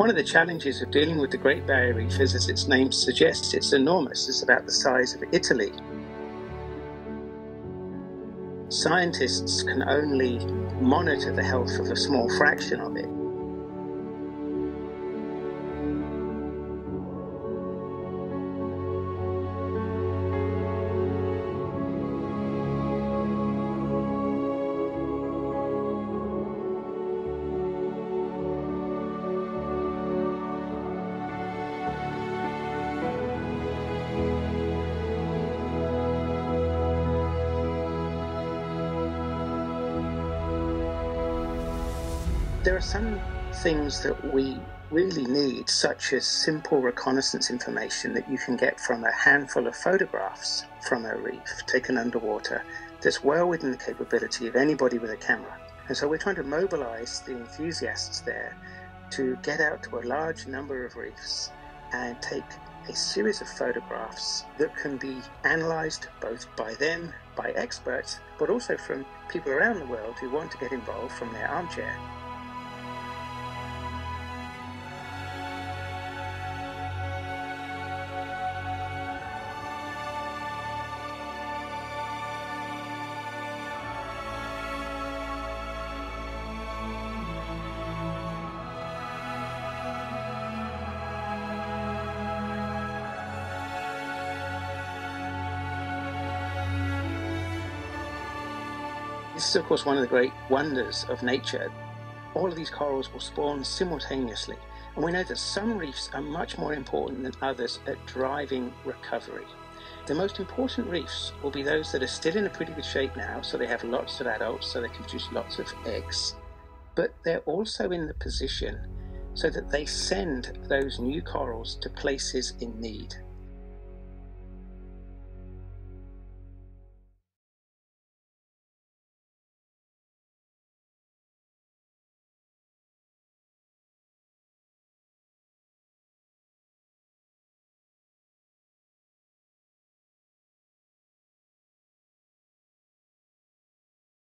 One of the challenges of dealing with the Great Barrier Reef is, as its name suggests, it's enormous. It's about the size of Italy. Scientists can only monitor the health of a small fraction of it. There are some things that we really need, such as simple reconnaissance information that you can get from a handful of photographs from a reef taken underwater, that's well within the capability of anybody with a camera. And so we're trying to mobilize the enthusiasts there to get out to a large number of reefs and take a series of photographs that can be analyzed both by them, by experts, but also from people around the world who want to get involved from their armchair. This is, of course, one of the great wonders of nature. All of these corals will spawn simultaneously, and we know that some reefs are much more important than others at driving recovery. The most important reefs will be those that are still in a pretty good shape now, so they have lots of adults, so they can produce lots of eggs, but they're also in the position so that they send those new corals to places in need.